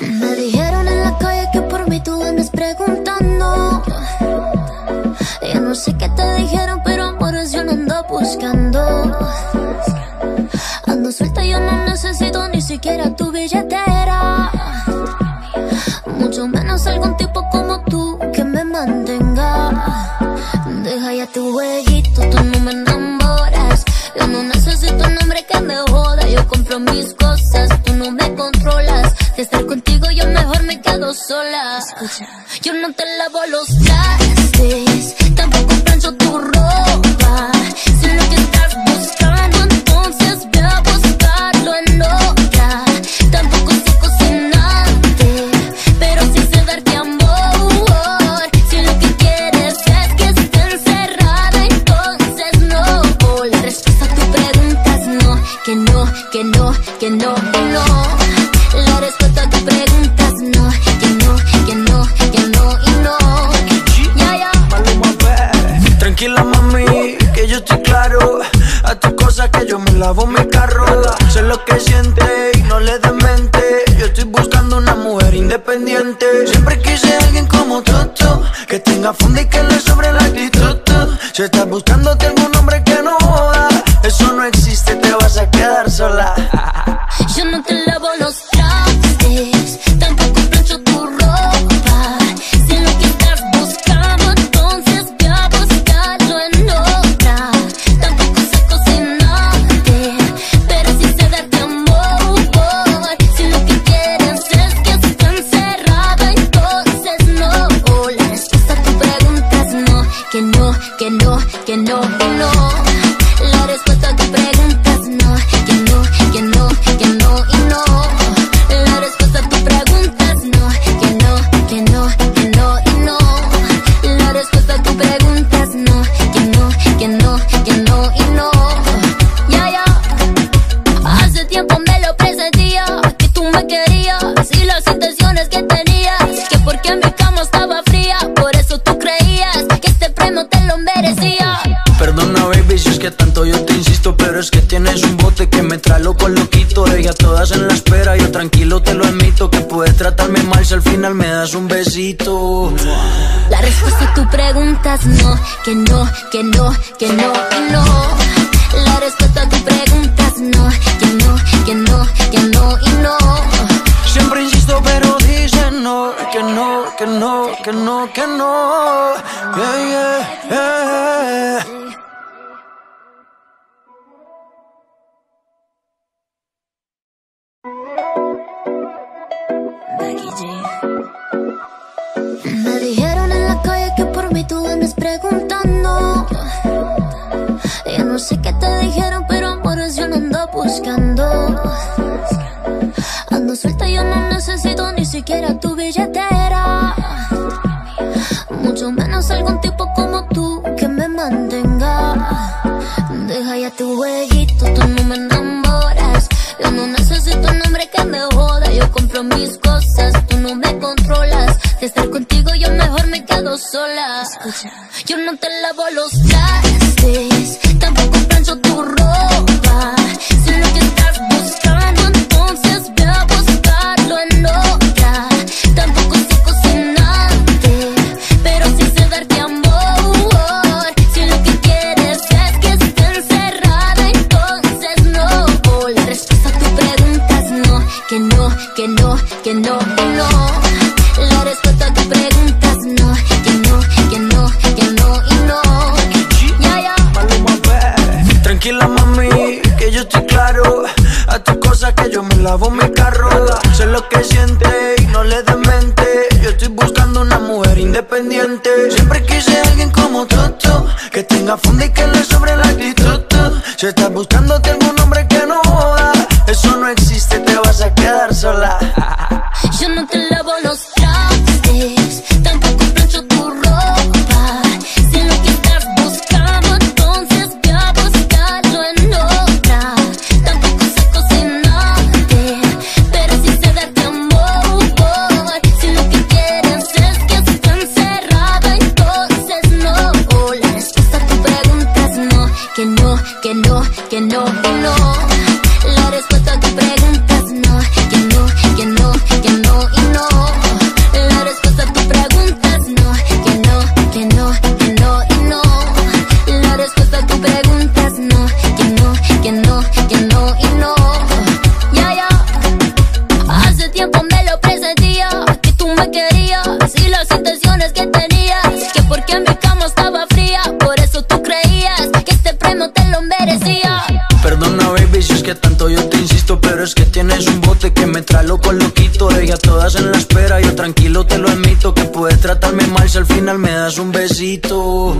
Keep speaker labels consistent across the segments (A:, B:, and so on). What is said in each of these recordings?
A: Me dijeron en la calle que por mí tú andas preguntando. Yo no sé qué te dijeron, pero amores yo no ando buscando. Ando suelta, yo no necesito ni siquiera tu billetera. Mucho menos algún tipo como tú que me mantenga. Deja ya tu jueguito, De estar contigo, yo mejor me quedo sola. Escucha, yo no te lavo los trastes, tampoco plancho tu ropa.
B: Lavo mi carro Sé lo que siente y no le demente Yo estoy buscando una mujer independiente Siempre quise alguien como tú, Que tenga fondo y que le sobre la actitud. Si estás buscándote
A: Me lo presentía, que tú me querías y las intenciones que tenías. Que porque mi cama estaba fría, por eso tú creías que este premio te lo merecía.
B: Perdona baby si es que tanto yo te insisto Pero es que tienes un bote que me trae loco loquito Ella todas en la espera, yo tranquilo te lo admito Que puedes tratarme mal si al final me das un besito
A: La respuesta a tu pregunta es no, que no, que no, que no y no. La respuesta a tu pregunta es no, que no, que no, que no y no.
B: Siempre insisto pero dicen no Que no, que no, que no, que no Yeah, yeah, yeah.
A: Buscando. Ando suelta, yo no necesito ni siquiera tu billetera. Mucho menos algún tipo como tú que me mantenga. Deja ya tu jueguito, que no, no. La respuesta a tu pregunta es no, que no, que no, que no y no.
B: Maluma, ve. Tranquila mami, que yo estoy claro A tus cosas que yo me lavo mi carro Sé lo que siente y no le demente Yo estoy buscando una mujer independiente Siempre quise alguien como tú Que tenga fondo y que le sobre la actitud. Si estás buscándote algún hombre que no joda Eso no existe, te vas a quedar sola mal si al final me das un besito.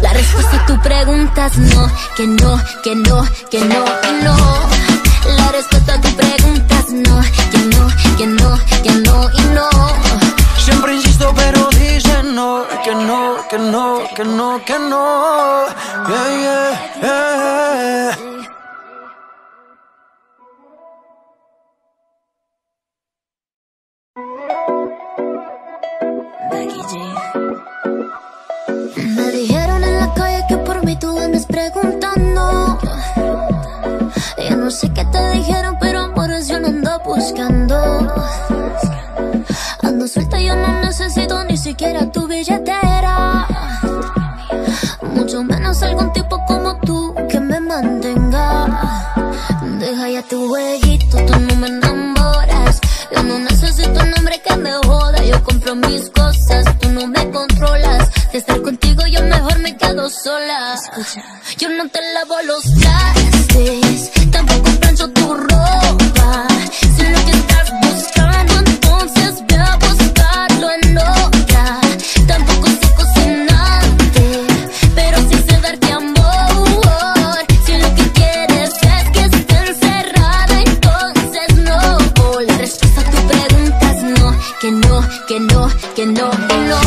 A: La respuesta a tu pregunta es no, que no, que no, que no y no. La respuesta a tu pregunta es no, que no, que no, que no y no.
B: Siempre insisto, pero dicen no, que no, que no, que no, que no. Yeah, yeah, yeah.
A: Sé qué te dijeron, pero amores yo no ando buscando. Ando suelta, yo no necesito ni siquiera tu billetera. Mucho menos algún tipo como tú que me mantenga. Deja ya tu jueguito, tú no me enamoras. Yo no necesito un hombre que me joda. Yo compro mis cosas, tú no me controlas. De estar contigo, yo mejor me quedo sola. Yo no te lavo los trastes, no, no.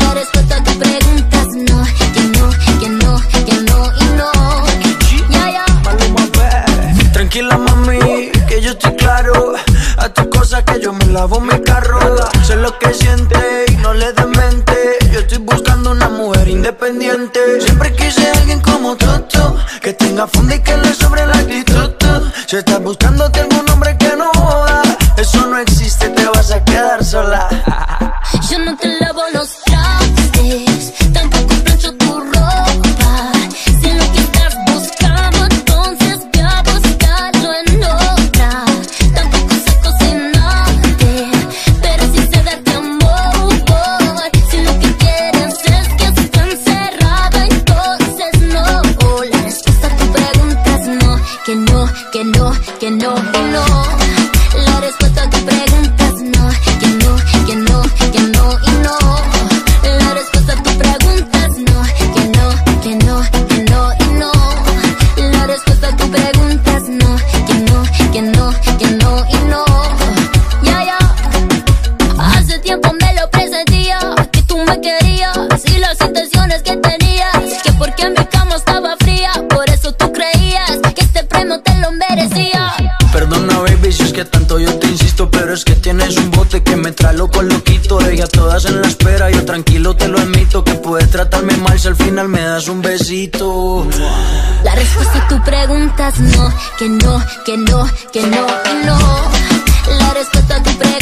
A: La respuesta a tu pregunta es no, que no, que no, que no y no.
B: Tranquila mami, que yo estoy claro. A tus cosas que yo me lavo mi carro. Sé lo que siente y no le des mente Yo estoy buscando una mujer independiente. Siempre quise alguien como tú Que tenga funda y que le sobre la actitud. Si estás buscándote algún no, Perdona baby si es que tanto yo te insisto Pero es que tienes un bote que me trae loco loquito Ella todas en la espera, yo tranquilo te lo admito Que puedes tratarme mal si al final me das un besito
A: La respuesta a tu pregunta es no, que no, que no, que no y no. La respuesta a tu pregunta